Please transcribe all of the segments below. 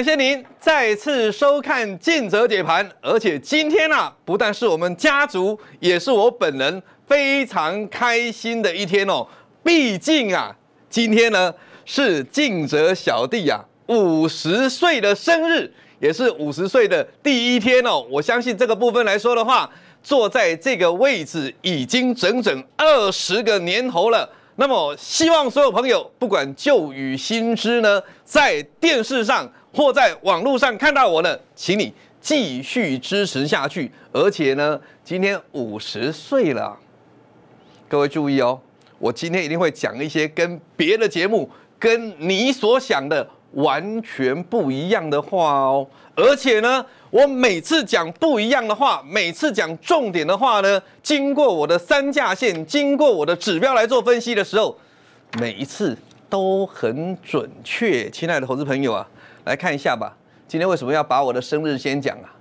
感谢您再次收看尽责解盘，而且今天啊，不但是我们家族，也是我本人非常开心的一天哦。毕竟啊，今天呢是尽责小弟啊五十岁的生日，也是五十岁的第一天哦。我相信这个部分来说的话，坐在这个位置已经整整二十个年头了。那么，希望所有朋友，不管旧与新知呢，在电视上或在网络上看到我的，请你继续支持下去。而且呢，今天五十岁了，各位注意哦，我今天一定会讲一些跟别的节目、跟你所想的完全不一样的话哦。而且呢，我每次讲不一样的话，每次讲重点的话呢，经过我的三价线，经过我的指标来做分析的时候，每一次都很准确。亲爱的投资朋友啊，来看一下吧。今天为什么要把我的生日先讲啊？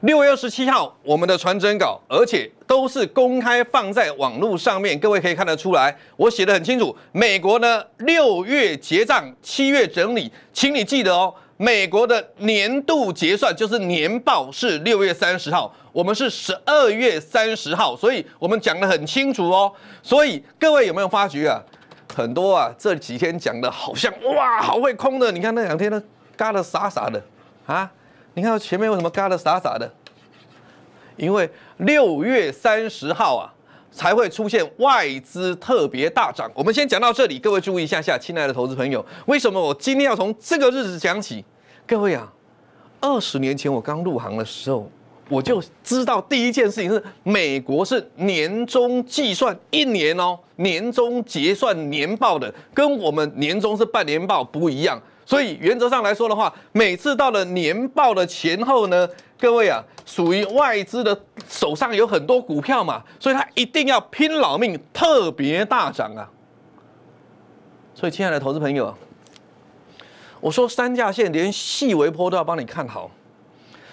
六月二十七号，我们的传真稿，而且都是公开放在网络上面，各位可以看得出来，我写的很清楚。美国呢，六月结账，七月整理，请你记得哦。美国的年度结算就是年报是六月三十号，我们是十二月三十号，所以我们讲得很清楚哦。所以各位有没有发觉啊？很多啊这几天讲的好像哇好会空的，你看那两天呢，嘎的傻傻的啊！你看前面为什么嘎的傻傻的？因为六月三十号啊才会出现外资特别大涨。我们先讲到这里，各位注意一下下，亲爱的投资朋友，为什么我今天要从这个日子讲起？各位啊，二十年前我刚入行的时候，我就知道第一件事情是美国是年终计算一年哦，年终结算年报的，跟我们年终是半年报不一样。所以原则上来说的话，每次到了年报的前后呢，各位啊，属于外资的手上有很多股票嘛，所以他一定要拼老命，特别大涨啊。所以亲爱的投资朋友。我说三价线连细微波都要帮你看好。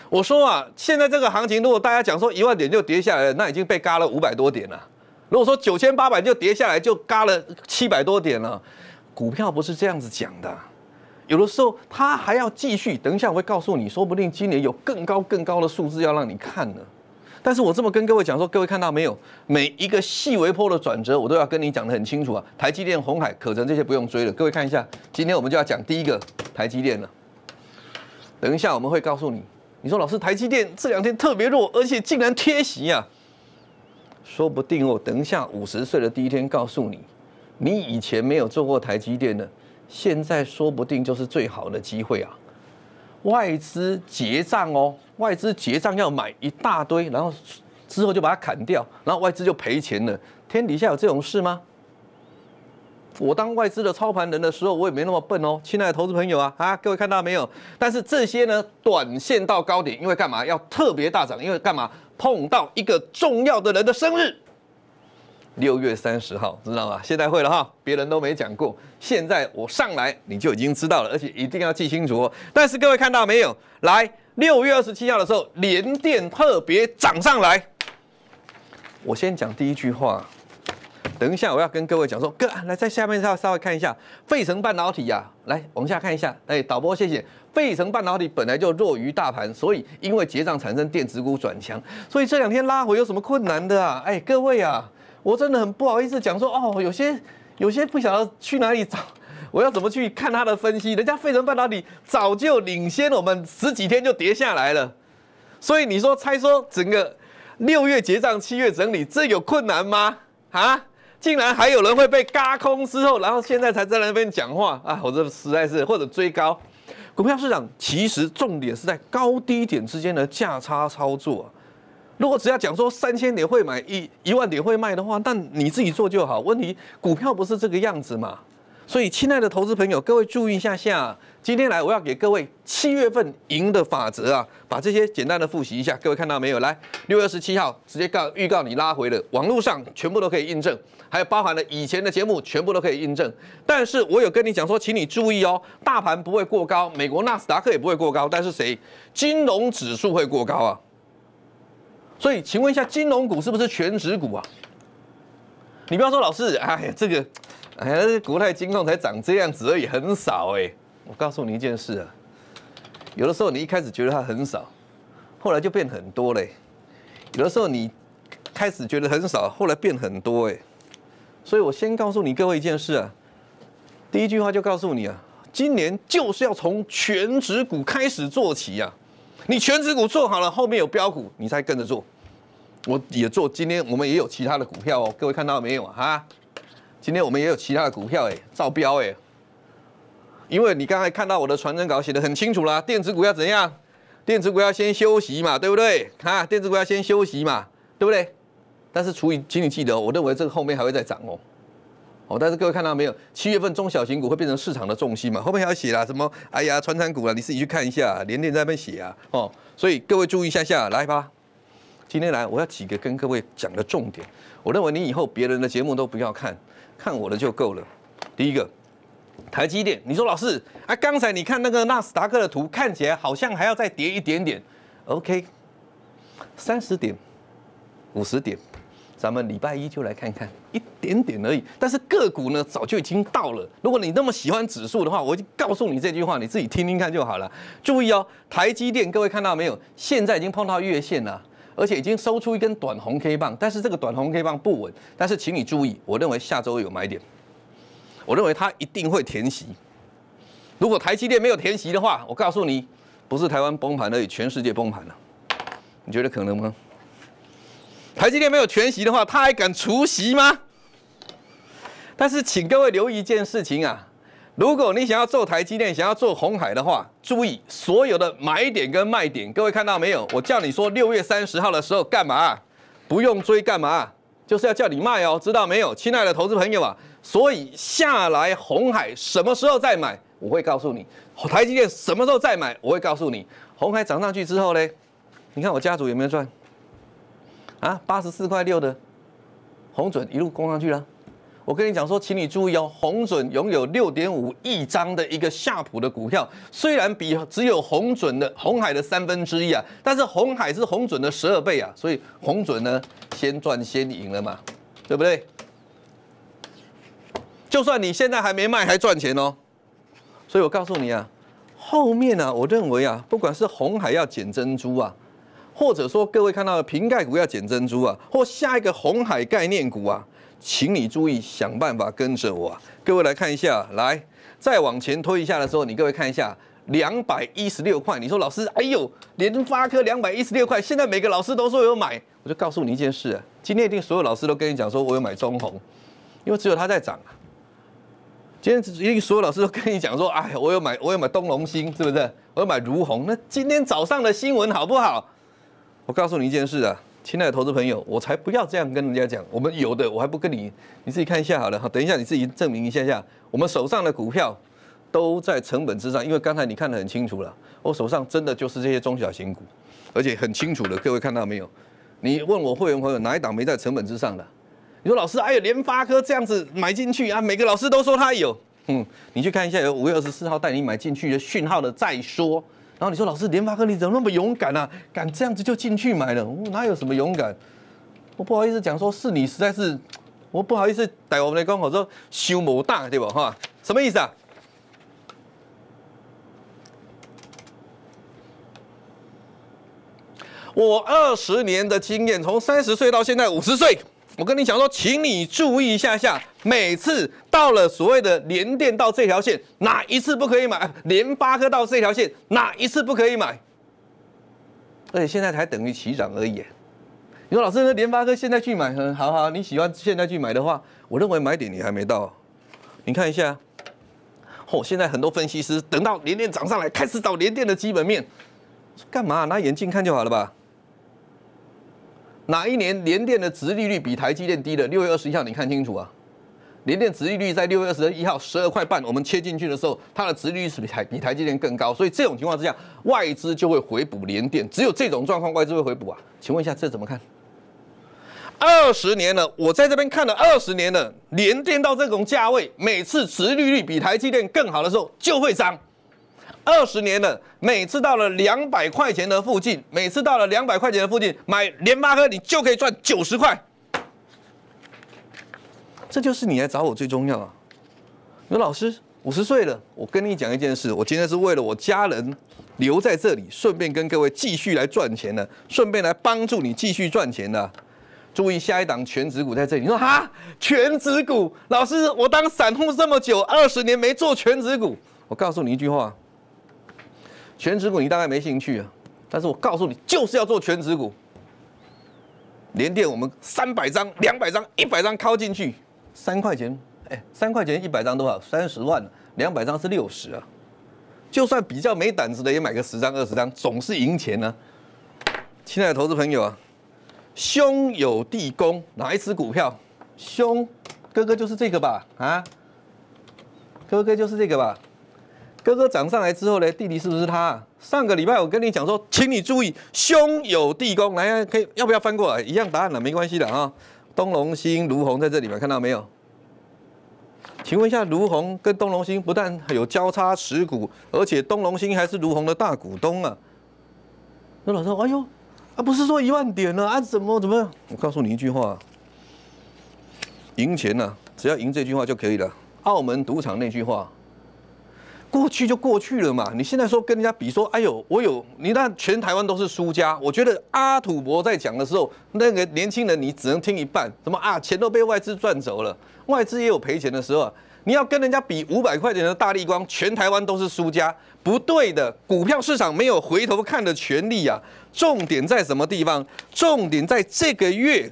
我说啊，现在这个行情，如果大家讲说一万点就跌下来，那已经被嘎了五百多点了。如果说九千八百就跌下来，就嘎了七百多点了。股票不是这样子讲的，有的时候它还要继续。等一下我会告诉你，说不定今年有更高更高的数字要让你看呢。但是我这么跟各位讲说，各位看到没有？每一个细微波的转折，我都要跟你讲得很清楚啊。台积电、红海、可成这些不用追了。各位看一下，今天我们就要讲第一个台积电了。等一下我们会告诉你，你说老师，台积电这两天特别弱，而且竟然贴息啊。说不定哦，等一下五十岁的第一天告诉你，你以前没有做过台积电的，现在说不定就是最好的机会啊。外资结账哦，外资结账要买一大堆，然后之后就把它砍掉，然后外资就赔钱了。天底下有这种事吗？我当外资的操盘人的时候，我也没那么笨哦，亲爱的投资朋友啊啊，各位看到没有？但是这些呢，短线到高点，因为干嘛要特别大涨？因为干嘛碰到一个重要的人的生日。六月三十号，知道吗？现在会了哈，别人都没讲过，现在我上来你就已经知道了，而且一定要记清楚哦。但是各位看到没有？来，六月二十七号的时候，连电特别涨上来。我先讲第一句话，等一下我要跟各位讲说，哥来在下面稍稍微看一下，费城半导体呀，来往下看一下，哎，导播谢谢。费城半导体本来就弱于大盘，所以因为结账产生电子股转强，所以这两天拉回有什么困难的啊？哎，各位啊。我真的很不好意思讲说哦，有些有些不晓得去哪里找，我要怎么去看他的分析？人家费城半导体早就领先我们十几天就跌下来了，所以你说猜说整个六月结账七月整理，这有困难吗？啊，竟然还有人会被嘎空之后，然后现在才在那边讲话啊！我这实在是或者追高，股票市场其实重点是在高低点之间的价差操作。如果只要讲说三千点会买一一万点会卖的话，那你自己做就好。问题股票不是这个样子嘛？所以，亲爱的投资朋友，各位注意一下下。今天来，我要给各位七月份赢的法则啊，把这些简单的复习一下。各位看到没有？来，六月十七号直接告预告你拉回了，网络上全部都可以印证，还有包含了以前的节目全部都可以印证。但是我有跟你讲说，请你注意哦，大盘不会过高，美国纳斯达克也不会过高，但是谁？金融指数会过高啊？所以，请问一下，金融股是不是全指股啊？你不要说老师，哎呀，这个，哎，国泰金控才长这样子而已，很少哎。我告诉你一件事啊，有的时候你一开始觉得它很少，后来就变很多嘞。有的时候你开始觉得很少，后来变很多哎。所以我先告诉你各位一件事啊，第一句话就告诉你啊，今年就是要从全指股开始做起呀。你全指股做好了，后面有标股，你才跟着做。我也做，今天我们也有其他的股票哦，各位看到没有啊？哈，今天我们也有其他的股票哎，照标哎。因为你刚才看到我的传真稿写的很清楚啦，电子股要怎样？电子股要先休息嘛，对不对？哈，电子股要先休息嘛，对不对？但是除以，请你记得，我认为这个后面还会再涨哦。哦，但是各位看到没有？七月份中小型股会变成市场的重心嘛？后面还要写啦，什么？哎呀，传产股啦，你自己去看一下，连连在那边写啊。哦，所以各位注意一下下，来吧。今天来，我要几个跟各位讲的重点。我认为你以后别人的节目都不要看，看我的就够了。第一个。台积电，你说老师啊，刚才你看那个纳斯达克的图，看起来好像还要再跌一点点。OK，三十点、五十点，咱们礼拜一就来看看，一点点而已。但是个股呢，早就已经到了。如果你那么喜欢指数的话，我已经告诉你这句话，你自己听听看就好了。注意哦，台积电，各位看到没有？现在已经碰到月线了，而且已经收出一根短红 K 棒，但是这个短红 K 棒不稳。但是请你注意，我认为下周有买点。我认为它一定会填息。如果台积电没有填息的话，我告诉你，不是台湾崩盘而已，全世界崩盘了。你觉得可能吗？台积电没有全息的话，他还敢除息吗？但是，请各位留意一件事情啊，如果你想要做台积电，想要做红海的话，注意所有的买点跟卖点。各位看到没有？我叫你说六月三十号的时候干嘛？不用追干嘛？就是要叫你卖哦，知道没有，亲爱的投资朋友啊？所以下来红海什么时候再买？我会告诉你。台积电什么时候再买？我会告诉你。红海涨上去之后呢？你看我家族有没有赚？啊，八十四块六的红准一路攻上去了。我跟你讲说，请你注意哦，红准拥有六点五亿张的一个夏普的股票，虽然比只有红准的红海的三分之一啊，但是红海是红准的十二倍啊，所以红准呢先赚先赢了嘛，对不对？就算你现在还没卖，还赚钱哦。所以我告诉你啊，后面啊，我认为啊，不管是红海要捡珍珠啊，或者说各位看到的瓶盖股要捡珍珠啊，或下一个红海概念股啊，请你注意想办法跟着我。各位来看一下，来再往前推一下的时候，你各位看一下，两百一十六块。你说老师，哎呦，联发科两百一十六块，现在每个老师都说有买，我就告诉你一件事啊，今天一定所有老师都跟你讲说，我有买中红，因为只有它在涨啊。今天一定所有老师都跟你讲说，哎，我有买，我有买东龙星，是不是？我有买如虹。那今天早上的新闻好不好？我告诉你一件事啊，亲爱的投资朋友，我才不要这样跟人家讲。我们有的，我还不跟你，你自己看一下好了哈。等一下你自己证明一下下，我们手上的股票都在成本之上，因为刚才你看得很清楚了，我手上真的就是这些中小型股，而且很清楚的，各位看到没有？你问我会员朋友哪一档没在成本之上的？你说老师，哎呀，联发科这样子买进去啊，每个老师都说他有，嗯，你去看一下有五月二十四号带你买进去的讯号的再说。然后你说老师，联发科你怎么那么勇敢啊？敢这样子就进去买了？我哪有什么勇敢？我不好意思讲，说是你实在是，我不好意思带我们的刚好说修某大对吧？哈，什么意思啊？我二十年的经验，从三十岁到现在五十岁。我跟你讲说，请你注意一下下，每次到了所谓的连电到这条线，哪一次不可以买？联发科到这条线，哪一次不可以买？而且现在才等于起涨而已。你说老师，那联发科现在去买，很好好，你喜欢现在去买的话，我认为买点你还没到。你看一下，哦，现在很多分析师等到连电涨上来，开始找连电的基本面，干嘛？拿眼镜看就好了吧？哪一年联电的殖利率比台积电低的？六月二十一号，你看清楚啊！联电殖利率在六月二十一号十二块半，我们切进去的时候，它的殖利率是比台比台积电更高，所以这种情况之下，外资就会回补联电。只有这种状况，外资会回补啊？请问一下，这怎么看？二十年了，我在这边看了二十年了，联电到这种价位，每次殖利率比台积电更好的时候，就会涨。二十年了，每次到了两百块钱的附近，每次到了两百块钱的附近买联发科，你就可以赚九十块。这就是你来找我最重要啊！你说老师，五十岁了，我跟你讲一件事，我今天是为了我家人留在这里，顺便跟各位继续来赚钱的，顺便来帮助你继续赚钱的。注意下一档全职股在这里。你说哈，全职股，老师，我当散户这么久，二十年没做全职股。我告诉你一句话，全指股你大概没兴趣啊，但是我告诉你，就是要做全指股。连电我们三百张、两百张、一百张敲进去，三块钱。哎，三块钱一百张多少？三十万，两百张是六十啊。就算比较没胆子的，也买个十张二十张，总是赢钱呢。亲爱的投资朋友啊，兄有弟恭，哪一只股票？兄哥哥就是这个吧？啊，哥哥就是这个吧？哥哥涨上来之后呢，弟弟是不是他？上个礼拜我跟你讲说，请你注意，兄有弟恭，来可以要不要翻过来？一样答案了，没关系的啊。东龙兴、卢红在这里面看到没有？请问一下，卢红跟东隆兴不但有交叉持股，而且东隆兴还是卢红的大股东啊。那老师，哎呦，啊不是说一万点了啊？怎么怎么？我告诉你一句话，赢钱呢，只要赢这句话就可以了。澳门赌场那句话，过去就过去了嘛。你现在说跟人家比说，哎呦，我有你那全台湾都是输家。我觉得阿土伯在讲的时候，那个年轻人你只能听一半，什么啊，钱都被外资赚走了。外资也有赔钱的时候，你要跟人家比五百块钱的大力光，全台湾都是输家，不对的。股票市场没有回头看的权利啊。重点在什么地方？重点在这个月，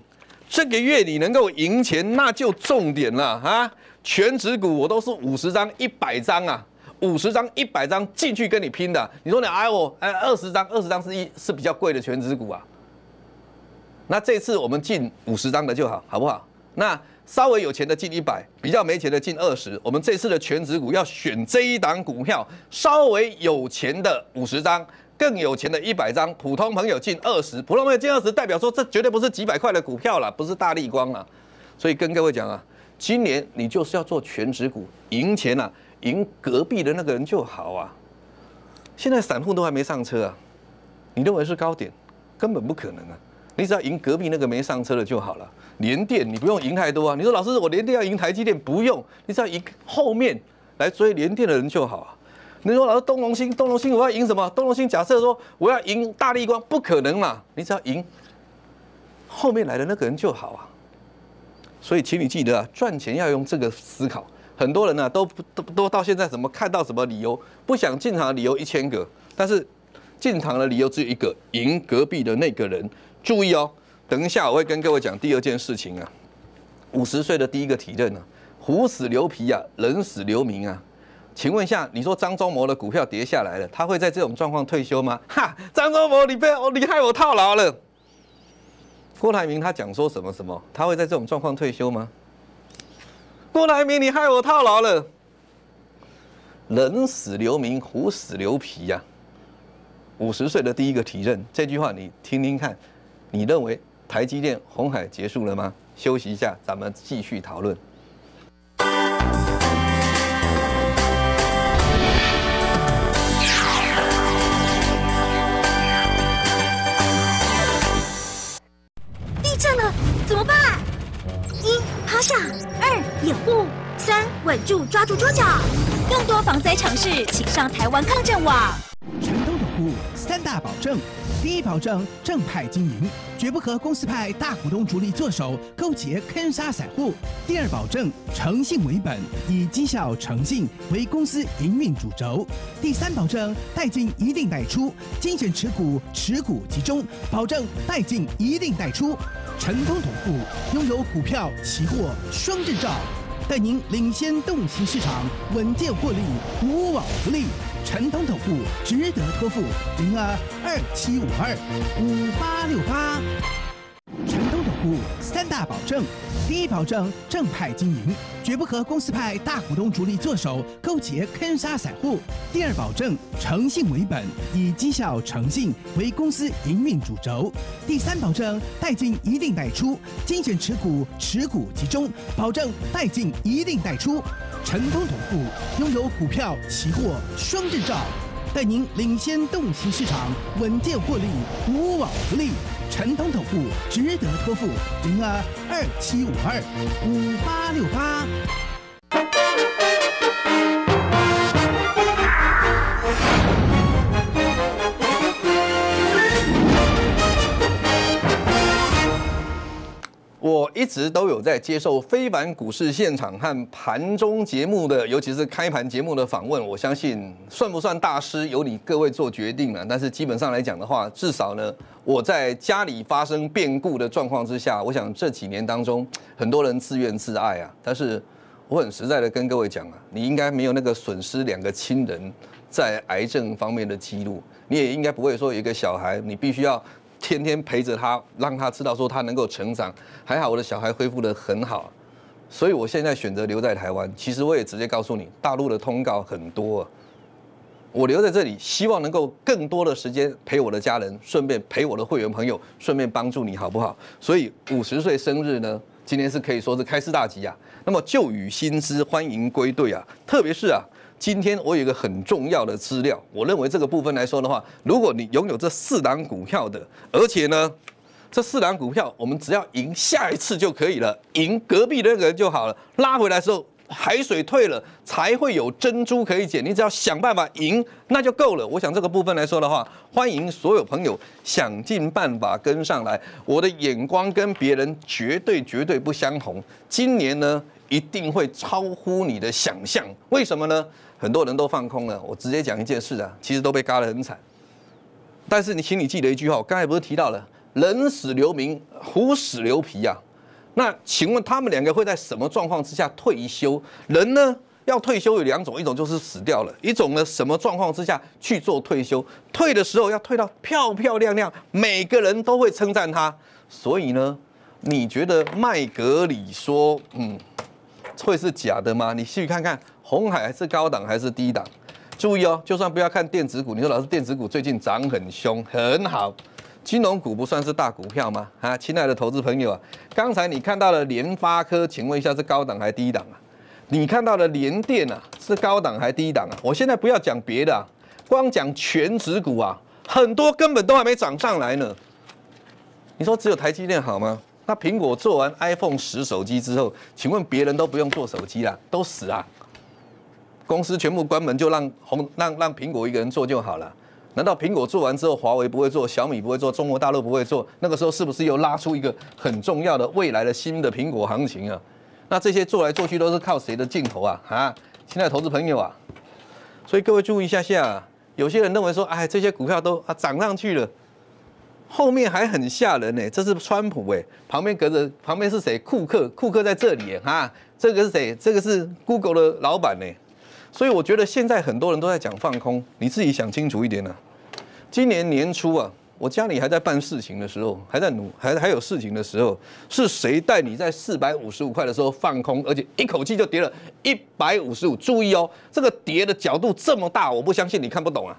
这个月你能够赢钱，那就重点了啊。全指股我都是五十张、一百张啊，五十张、一百张进去跟你拼的。你说你哎我哎二十张，二十张是一是比较贵的全职股啊。那这次我们进五十张的就好，好不好？那。稍微有钱的进一百，比较没钱的进二十。我们这次的全职股要选这一档股票，稍微有钱的五十张，更有钱的一百张。普通朋友进二十，普通朋友进二十，代表说这绝对不是几百块的股票了，不是大力光了。所以跟各位讲啊，今年你就是要做全职股，赢钱啊，赢隔壁的那个人就好啊。现在散户都还没上车啊，你认为是高点，根本不可能啊。你只要赢隔壁那个没上车的就好了。连电你不用赢太多啊！你说老师，我连电要赢台积电不用，你只要赢后面来追连电的人就好啊。你说老师东龙星，东龙星我要赢什么？东龙星假设说我要赢大力光，不可能嘛！你只要赢后面来的那个人就好啊。所以请你记得啊，赚钱要用这个思考。很多人呢都都都到现在怎么看到什么理由不想进场的理由一千个，但是进场的理由只有一个，赢隔壁的那个人。注意哦。等一下，我会跟各位讲第二件事情啊。五十岁的第一个体认啊，虎死留皮啊，人死留名啊。请问一下，你说张忠谋的股票跌下来了，他会在这种状况退休吗？哈，张忠谋，你被我你害我套牢了。郭台铭他讲说什么什么，他会在这种状况退休吗？郭台铭，你害我套牢了。人死留名，虎死留皮呀。五十岁的第一个提任，这句话你听听看，你认为？台积电、红海结束了吗？休息一下，咱们继续讨论。掩护，三稳住，抓住桌角。更多防灾常识，请上台湾抗震网。三大保证。第一，保证正派经营，绝不和公司派大股东主力做手，勾结坑杀散户；第二，保证诚信为本，以绩效诚信为公司营运主轴；第三，保证带进一定带出，精选持股，持股集中，保证带进一定带出。成功同步，拥有股票、期货双证照，带您领先动新市场，稳健获利，无往不利。陈通投顾值得托付，零二二七五二五八六八。陈通投顾三大保证：第一，保证正派经营，绝不和公司派大股东主力做手，勾结坑杀散户；第二，保证诚信为本，以绩效诚信为公司营运主轴；第三，保证带进一定带出，精选持股，持股集中，保证带进一定带出。陈通总部拥有股票、期货双证照，带您领先动行市场，稳健获利，无往不利。陈通总部值得托付，零二二七五二五八六八。我一直都有在接受非凡股市现场和盘中节目的，尤其是开盘节目的访问。我相信算不算大师，由你各位做决定了。但是基本上来讲的话，至少呢，我在家里发生变故的状况之下，我想这几年当中，很多人自怨自艾啊。但是我很实在的跟各位讲啊，你应该没有那个损失两个亲人在癌症方面的记录，你也应该不会说一个小孩，你必须要。天天陪着他，让他知道说他能够成长。还好我的小孩恢复得很好，所以我现在选择留在台湾。其实我也直接告诉你，大陆的通告很多，我留在这里，希望能够更多的时间陪我的家人，顺便陪我的会员朋友，顺便帮助你好不好？所以五十岁生日呢，今天是可以说是开市大吉啊。那么旧雨新知，欢迎归队啊！特别是啊。今天我有一个很重要的资料，我认为这个部分来说的话，如果你拥有这四档股票的，而且呢，这四档股票我们只要赢下一次就可以了，赢隔壁的那个人就好了。拉回来的时候，海水退了才会有珍珠可以捡，你只要想办法赢那就够了。我想这个部分来说的话，欢迎所有朋友想尽办法跟上来。我的眼光跟别人绝对绝对不相同，今年呢一定会超乎你的想象。为什么呢？很多人都放空了，我直接讲一件事啊，其实都被嘎得很惨。但是你请你记得一句话，我刚才不是提到了“人死留名，虎死留皮”啊？那请问他们两个会在什么状况之下退休？人呢要退休有两种，一种就是死掉了，一种呢什么状况之下去做退休？退的时候要退到漂漂亮亮，每个人都会称赞他。所以呢，你觉得麦格里说嗯会是假的吗？你去看看。红海是高档还是低档？注意哦，就算不要看电子股，你说老师电子股最近涨很凶，很好。金融股不算是大股票吗？啊，亲爱的投资朋友啊，刚才你看到了联发科，请问一下是高档还是低档啊？你看到了联电啊，是高档还是低档啊？我现在不要讲别的，啊光讲全指股啊，很多根本都还没涨上来呢。你说只有台积电好吗？那苹果做完 iPhone 十手机之后，请问别人都不用做手机了，都死啊？公司全部关门，就让红让让苹果一个人做就好了。难道苹果做完之后，华为不会做，小米不会做，中国大陆不会做？那个时候是不是又拉出一个很重要的未来的新的苹果行情啊？那这些做来做去都是靠谁的镜头啊？啊，亲爱的投资朋友啊，所以各位注意一下下，有些人认为说，哎，这些股票都啊涨上去了，后面还很吓人呢。这是川普哎，旁边隔着旁边是谁？库克，库克在这里哈，这个是谁？这个是 Google 的老板呢。所以我觉得现在很多人都在讲放空，你自己想清楚一点呢。今年年初啊，我家里还在办事情的时候，还在努还还有事情的时候，是谁带你在四百五十五块的时候放空，而且一口气就跌了一百五十五？注意哦，这个跌的角度这么大，我不相信你看不懂啊。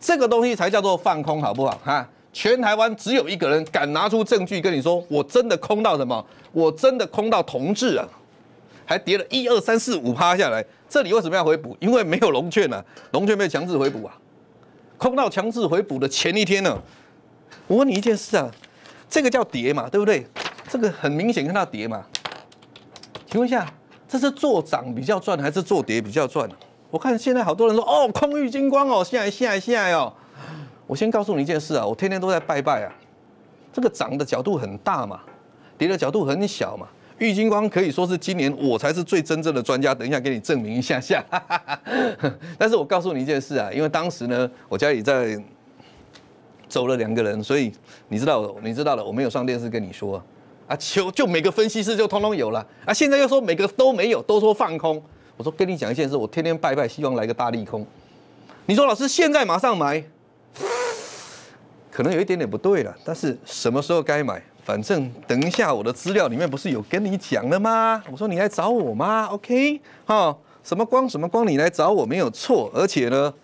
这个东西才叫做放空，好不好？哈，全台湾只有一个人敢拿出证据跟你说，我真的空到什么？我真的空到同志啊！还跌了一二三四五趴下来，这里为什么要回补？因为没有龙券呢，龙券被强制回补啊。空到强制回补的前一天呢，我问你一件事啊，这个叫跌嘛，对不对？这个很明显看到跌嘛。请问一下，这是做涨比较赚还是做跌比较赚？我看现在好多人说哦，空域金光哦，现在现在现在哦。我先告诉你一件事啊，我天天都在拜拜啊。这个涨的角度很大嘛，跌的角度很小嘛。郁金光可以说是今年我才是最真正的专家，等一下给你证明一下下。但是我告诉你一件事啊，因为当时呢，我家里在走了两个人，所以你知道，你知道了，我没有上电视跟你说啊，就就每个分析师就通通有了啊，现在又说每个都没有，都说放空。我说跟你讲一件事，我天天拜拜，希望来个大利空。你说老师现在马上买，可能有一点点不对了，但是什么时候该买？反正等一下，我的资料里面不是有跟你讲了吗？我说你来找我吗？OK，哈，什么光什么光，你来找我没有错。而且呢，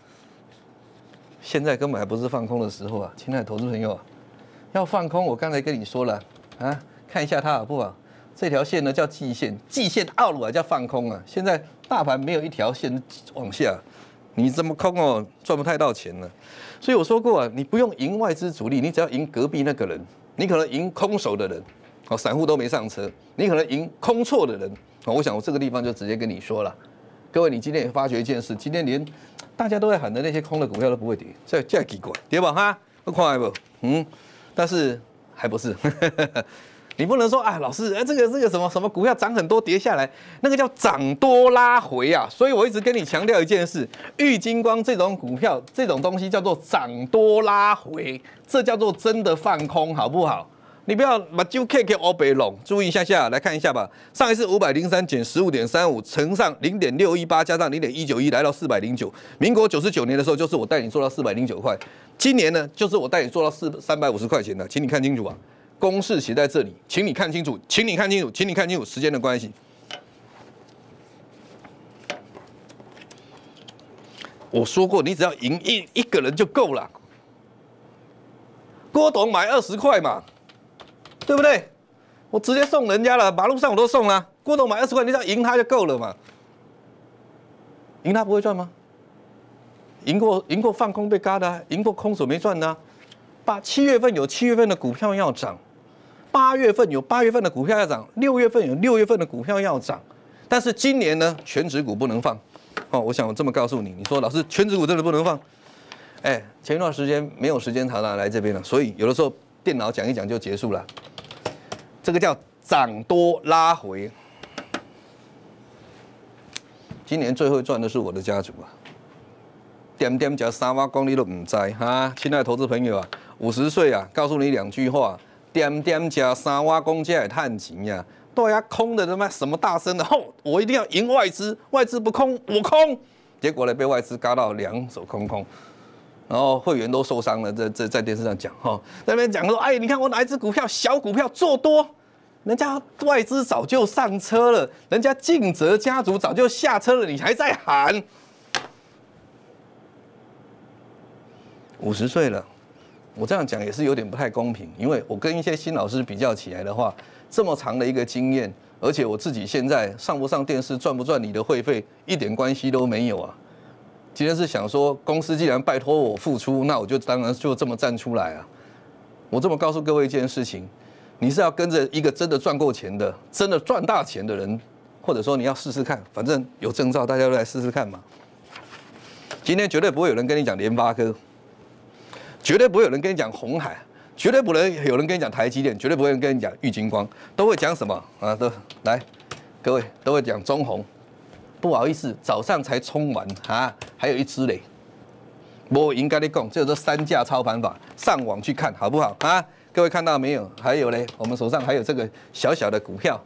现在根本还不是放空的时候啊，亲爱的投资朋友啊，要放空，我刚才跟你说了啊，看一下它好不好？这条线呢叫季线，季线奥鲁啊叫放空啊。现在大盘没有一条线往下，你这么空哦，赚不太到钱了。所以我说过啊，你不用赢外资主力，你只要赢隔壁那个人。你可能赢空手的人，哦，散户都没上车。你可能赢空错的人，哦，我想我这个地方就直接跟你说了，各位，你今天也发觉一件事，今天连大家都在喊的那些空的股票都不会跌，这这奇怪，跌吧哈，快不？嗯，但是还不是，你不能说啊，老师，哎，这个这个什么什么股票涨很多跌下来，那个叫涨多拉回啊。所以我一直跟你强调一件事，玉金光这种股票这种东西叫做涨多拉回，这叫做真的放空，好不好？你不要把就 K K O 北拢，注意一下下来看一下吧。上一次五百零三减十五点三五乘上零点六一八加上零点一九一，来到四百零九。民国九十九年的时候，就是我带你做到四百零九块。今年呢，就是我带你做到四三百五十块钱的，请你看清楚啊。公式写在这里，请你看清楚，请你看清楚，请你看清楚时间的关系。我说过，你只要赢一一个人就够了。郭董买二十块嘛。对不对？我直接送人家了，马路上我都送了。郭董买二十块，你只要赢他就够了嘛。赢他不会赚吗？赢过赢过放空被嘎的，赢过空手没赚的。八七月份有七月份的股票要涨，八月份有八月份的股票要涨，六月份有六月份的股票要涨。但是今年呢，全指股不能放。哦，我想我这么告诉你，你说老师全指股真的不能放？哎，前一段时间没有时间常常来这边了，所以有的时候电脑讲一讲就结束了。这个叫涨多拉回，今年最会赚的是我的家族啊！点点加三万公里都唔在哈，亲爱的投资朋友啊，五十岁啊，告诉你两句话：点点加三万公家也探钱呀！大家空的他妈什么大声的吼，我一定要赢外资，外资不空我空，结果呢被外资嘎到两手空空，然后会员都受伤了，在在在电视上讲哈，在那边讲说：哎，你看我哪一只股票小股票做多。人家外资早就上车了，人家晋泽家族早就下车了，你还在喊？五十岁了，我这样讲也是有点不太公平，因为我跟一些新老师比较起来的话，这么长的一个经验，而且我自己现在上不上电视、赚不赚你的会费，一点关系都没有啊。今天是想说，公司既然拜托我付出，那我就当然就这么站出来啊。我这么告诉各位一件事情。你是要跟着一个真的赚过钱的、真的赚大钱的人，或者说你要试试看，反正有证照，大家都来试试看嘛。今天绝对不会有人跟你讲联发科，绝对不会有人跟你讲红海，绝对不能有人跟你讲台积电，绝对不会跟你讲玉金光，都会讲什么啊？都来，各位都会讲中红。不好意思，早上才冲完啊，还有一支嘞。我应该你讲，这是三架操盘法，上网去看好不好啊？各位看到没有？还有嘞，我们手上还有这个小小的股票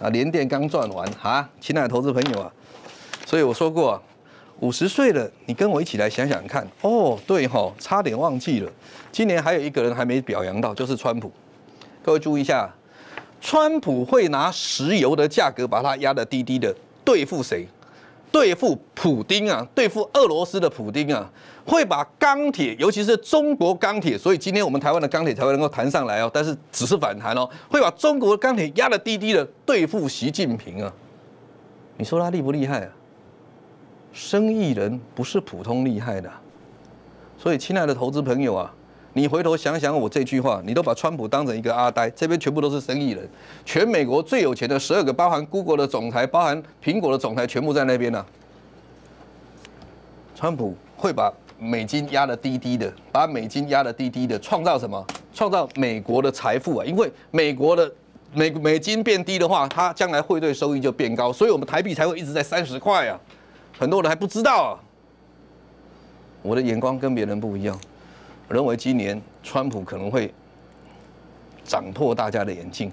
啊，连电刚赚完哈，亲爱的投资朋友啊，所以我说过，五十岁了，你跟我一起来想想看哦，对哈，差点忘记了，今年还有一个人还没表扬到，就是川普。各位注意一下，川普会拿石油的价格把它压得低低的，对付谁？对付普丁啊，对付俄罗斯的普丁啊。会把钢铁，尤其是中国钢铁，所以今天我们台湾的钢铁才会能够弹上来哦。但是只是反弹哦，会把中国的钢铁压得低低的对付习近平啊。你说他厉不厉害啊？生意人不是普通厉害的。所以亲爱的投资朋友啊，你回头想想我这句话，你都把川普当成一个阿呆，这边全部都是生意人，全美国最有钱的十二个，包含 Google 的总裁，包含苹果的总裁，全部在那边呢。川普会把。美金压的低低的，把美金压的低低的，创造什么？创造美国的财富啊！因为美国的美美金变低的话，它将来汇兑收益就变高，所以我们台币才会一直在三十块啊！很多人还不知道啊。我的眼光跟别人不一样，我认为今年川普可能会涨破大家的眼镜。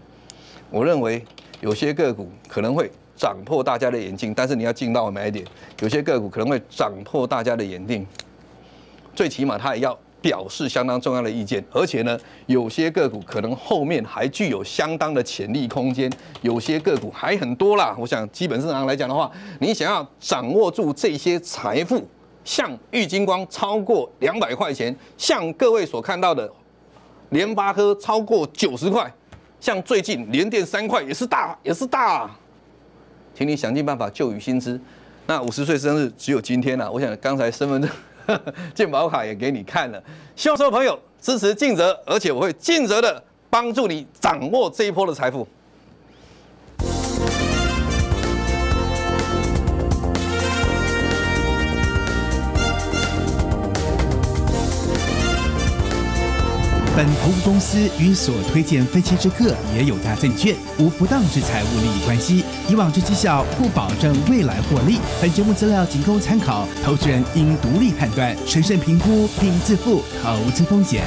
我认为有些个股可能会涨破大家的眼镜，但是你要进到买点。有些个股可能会涨破大家的眼镜。最起码他也要表示相当重要的意见，而且呢，有些个股可能后面还具有相当的潜力空间，有些个股还很多啦。我想基本上来讲的话，你想要掌握住这些财富，像玉金光超过两百块钱，像各位所看到的联发科超过九十块，像最近连电三块也是大也是大，请你想尽办法救与新知。那五十岁生日只有今天了，我想刚才身份证。健保卡也给你看了，希望所有朋友支持尽责，而且我会尽责的帮助你掌握这一波的财富。本投资公司与所推荐分期之客也有价证券无不当之财务利益关系，以往之绩效不保证未来获利。本节目资料仅供参考，投资人应独立判断、审慎评估并自负投资风险。